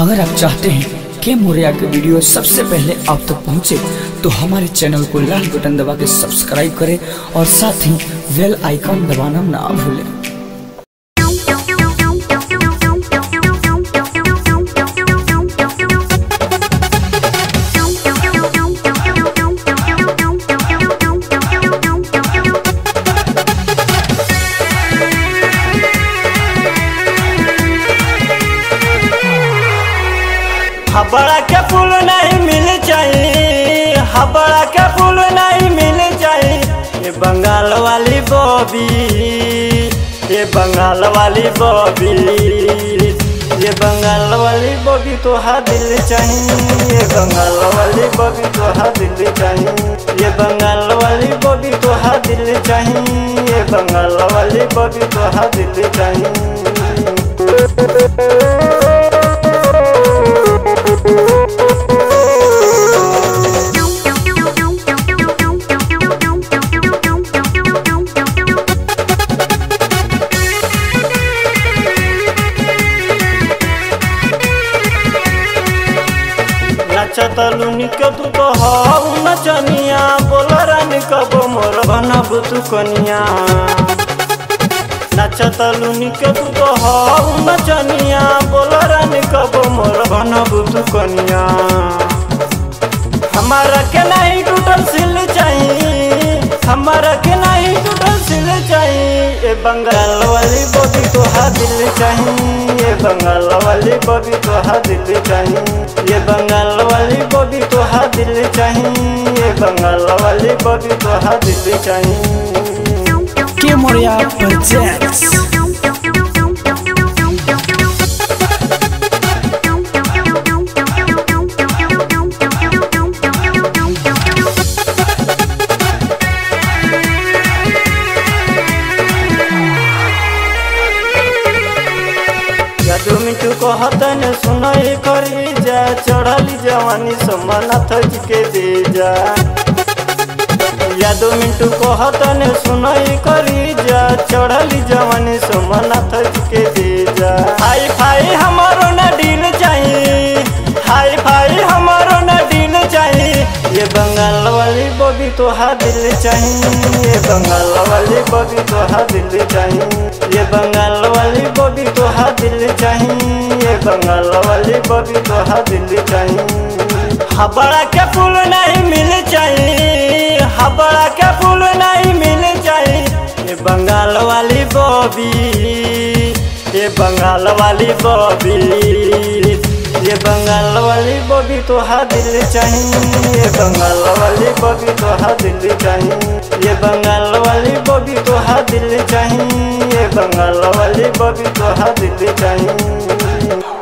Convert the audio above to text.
अगर आप चाहते हैं कि मोरिया के वीडियो सबसे पहले आप तक पहुँचे तो हमारे चैनल को लाल बटन दबा के सब्सक्राइब करें और साथ ही बेल आइकॉन दबाना ना भूलें। हबड़ा के फूल नहीं मिल चाहिए हबड़ा के फूल नहीं मिल चाहिए ये बंगाल वाली बॉबी, ये बंगाल वाली बॉबी, ये बंगाल वाली बॉबी तो हा दिल चाहिए ये बंगाल वाली बॉबी तो हा दिल चाहिए ये बंगाल वाली बॉबी तो हा दिल चाहिए ये बंगाल वाली बॉबी तो हा दिल चाहिए नचतलुनी के तू तो हऊ नचनिया बोल रानी कब मोर बनब तू कनिया। नचतलुनी के तू तो हऊ नचनिया बोल रानी कब मोर बनब तू कनिया। हमारा के नहीं टूटल सिल चाहिए हमारा के नहीं ये बंगाल वाली बॉबी तो हा दिल चाहिए। ये बंगाल वाली बॉबी तो दिल चाहिए। ये बंगाल वाली बॉबी तो हा दिल चाहिए। ये बंगाल वाली बॉबी तो दिल चाहिए। के मोरिया प्रोजेक्ट्स मिठू को हतन सुनाई करी जा, चढ़ली जवानी सोमनाथ जी के दे जा। यादव मिंटू को हतन सुनाई करी जा, चढ़ली जवानी सोमनाथ जी के दे जा। हाई फाई हमारो न डील चाहिए हाई फाई हमारो न डील चाहिए ये बंगाल वाली बबी तो हा दिल चाहिए ये बंगाल वाली बॉबी तो हा दिल चाहिए ये बंगाल बॉबी तो हबड़ा के फूल नहीं मिल चाहिए हबड़ा के फूल नहीं मिल ये बंगाल वाली बॉबी ये बंगाल वाली बॉबी ये बंगाल वाली बॉबी तो हा दिल चाहिए ये बंगाल वाली बॉबी तो हा दिल चाहिए ये बंगाल वाली बॉबी तो हा दिल चाहिए ये बंगाल वाली बॉबी तो हा दिल चाहिए Hello.